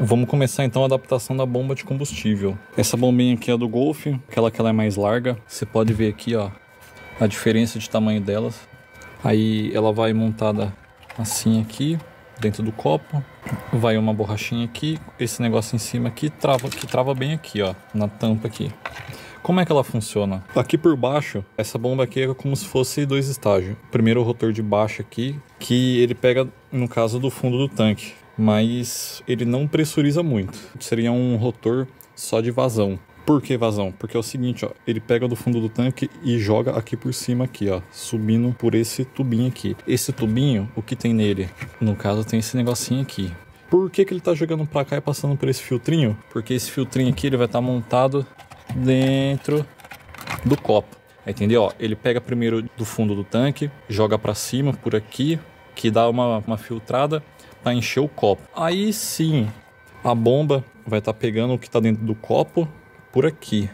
Vamos começar então a adaptação da bomba de combustível. Essa bombinha aqui é do Golf, aquela que ela é mais larga. Você pode ver aqui, ó, a diferença de tamanho delas. Aí ela vai montada assim aqui, dentro do copo. Vai uma borrachinha aqui, esse negócio em cima aqui trava, que trava bem aqui, ó, na tampa aqui. Como é que ela funciona? Aqui por baixo, essa bomba aqui é como se fosse dois estágios. Primeiro o rotor de baixo aqui, que ele pega no caso do fundo do tanque mas ele não pressuriza muito. Seria um rotor só de vazão. Por que vazão? Porque é o seguinte, ó, ele pega do fundo do tanque e joga aqui por cima aqui, ó, subindo por esse tubinho aqui. Esse tubinho, o que tem nele? No caso tem esse negocinho aqui. Por que, que ele está jogando para cá e passando por esse filtrinho? Porque esse filtrinho aqui ele vai estar tá montado dentro do copo. Entendeu? Ó, ele pega primeiro do fundo do tanque, joga para cima por aqui, que dá uma, uma filtrada para encher o copo. Aí sim, a bomba vai estar tá pegando o que está dentro do copo por aqui.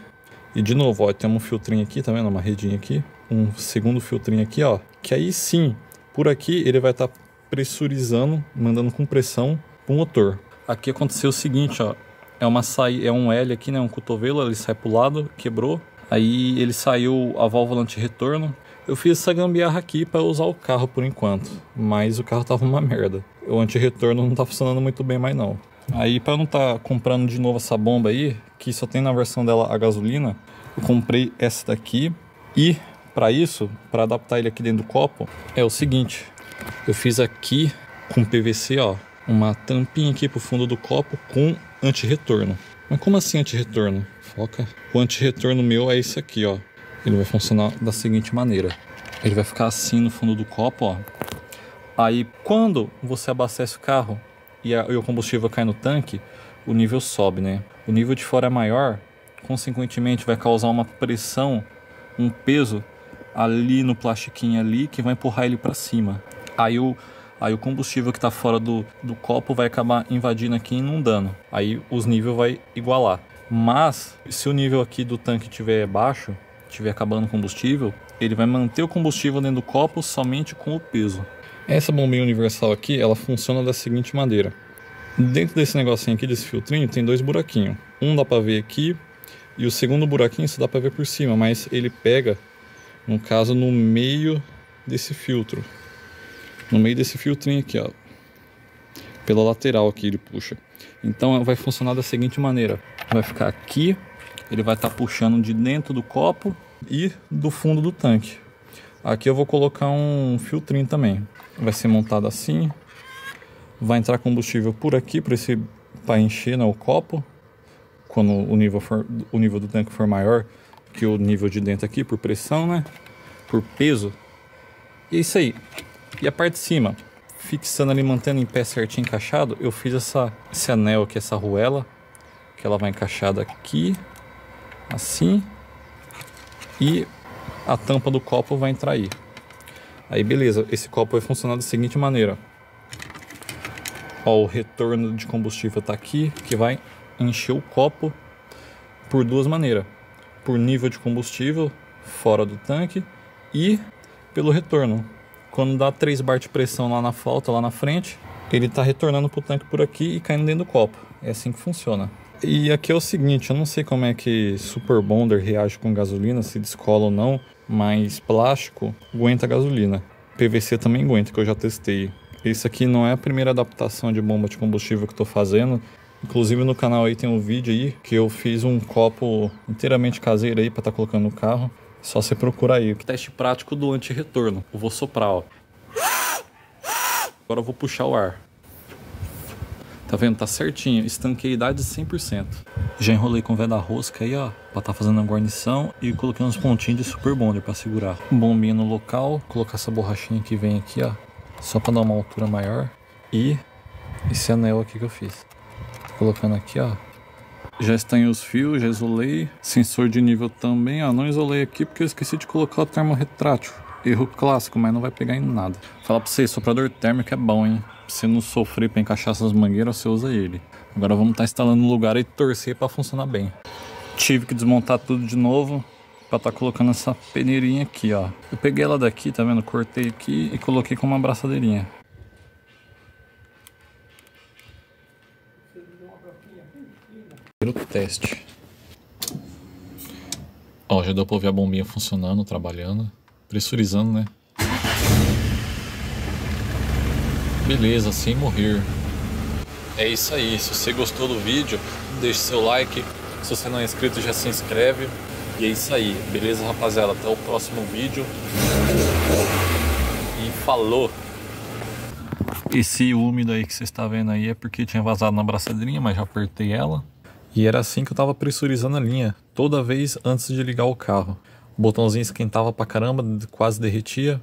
E de novo, ó, tem um filtrinho aqui, tá vendo? Uma redinha aqui. Um segundo filtrinho aqui, ó. Que aí sim, por aqui ele vai estar tá pressurizando, mandando com pressão pro motor. Aqui aconteceu o seguinte, ó. É uma saída, é um L aqui, né? Um cotovelo, ele sai pro lado, quebrou. Aí ele saiu a válvula anti-retorno. Eu fiz essa gambiarra aqui para usar o carro por enquanto, mas o carro tava uma merda. O anti-retorno não tá funcionando muito bem mais não. Aí para não estar tá comprando de novo essa bomba aí, que só tem na versão dela a gasolina, eu comprei essa daqui e para isso, para adaptar ele aqui dentro do copo, é o seguinte, eu fiz aqui com PVC, ó, uma tampinha aqui pro fundo do copo com anti-retorno. Mas como assim anti-retorno? Foca. O anti-retorno meu é esse aqui, ó ele vai funcionar da seguinte maneira. Ele vai ficar assim no fundo do copo, ó. Aí quando você abastece o carro e, a, e o combustível cai no tanque, o nível sobe, né? O nível de fora é maior, consequentemente vai causar uma pressão, um peso ali no plastiquinho ali que vai empurrar ele para cima. Aí o, aí o combustível que está fora do, do copo vai acabar invadindo aqui e inundando. Aí os níveis vai igualar. Mas se o nível aqui do tanque estiver baixo, estiver acabando o combustível, ele vai manter o combustível dentro do copo somente com o peso. Essa bombinha universal aqui, ela funciona da seguinte maneira. Dentro desse negocinho aqui, desse filtrinho, tem dois buraquinhos. Um dá para ver aqui e o segundo buraquinho só dá para ver por cima, mas ele pega, no caso, no meio desse filtro. No meio desse filtrinho aqui, ó. Pela lateral aqui ele puxa. Então vai funcionar da seguinte maneira. Vai ficar aqui ele vai estar tá puxando de dentro do copo e do fundo do tanque. Aqui eu vou colocar um filtrinho também. Vai ser montado assim. Vai entrar combustível por aqui para esse para encher né, o copo. Quando o nível for o nível do tanque for maior que o nível de dentro aqui por pressão, né? Por peso. E é isso aí. E a parte de cima, fixando ali, mantendo em pé certinho encaixado, eu fiz essa, esse anel aqui, essa arruela, que ela vai encaixada aqui assim e a tampa do copo vai entrar aí. Aí beleza, esse copo vai funcionar da seguinte maneira. Ó, o retorno de combustível está aqui, que vai encher o copo por duas maneiras. Por nível de combustível fora do tanque e pelo retorno. Quando dá 3 bar de pressão lá na falta, lá na frente, ele está retornando para o tanque por aqui e caindo dentro do copo. É assim que funciona. E aqui é o seguinte, eu não sei como é que Super Bonder reage com gasolina, se descola ou não, mas plástico aguenta gasolina. PVC também aguenta, que eu já testei. Isso aqui não é a primeira adaptação de bomba de combustível que estou fazendo. Inclusive no canal aí tem um vídeo aí que eu fiz um copo inteiramente caseiro aí para estar tá colocando no carro. Só você procurar aí. Teste prático do anti-retorno. Eu vou soprar, ó. Agora eu vou puxar o ar. Tá vendo? Tá certinho. Estanquei idade 100%. Já enrolei com veda rosca aí, ó. Pra tá fazendo a guarnição. E coloquei uns pontinhos de super bonder pra segurar. Bombinha no local. Colocar essa borrachinha que vem aqui, ó. Só pra dar uma altura maior. E esse anel aqui que eu fiz. Colocando aqui, ó. Já estanhei os fios, já isolei. Sensor de nível também, ó. Não isolei aqui porque eu esqueci de colocar o termorretrátil. Erro clássico, mas não vai pegar em nada. Falar pra vocês, soprador térmico é bom, hein? você não sofrer para encaixar essas mangueiras, você usa ele. Agora vamos estar tá instalando no lugar e torcer para funcionar bem. Tive que desmontar tudo de novo para estar tá colocando essa peneirinha aqui, ó. Eu peguei ela daqui, tá vendo? Cortei aqui e coloquei com uma abraçadeirinha. Primeiro teste. Ó, já deu pra ouvir a bombinha funcionando, trabalhando. Pressurizando, né? Beleza, sem morrer. É isso aí. Se você gostou do vídeo, deixe seu like. Se você não é inscrito, já se inscreve. E é isso aí. Beleza, rapaziada? Até o próximo vídeo. E falou! Esse úmido aí que você está vendo aí é porque tinha vazado na braçadeirinha, mas já apertei ela. E era assim que eu tava pressurizando a linha, toda vez antes de ligar o carro. Botãozinho esquentava pra caramba, quase derretia.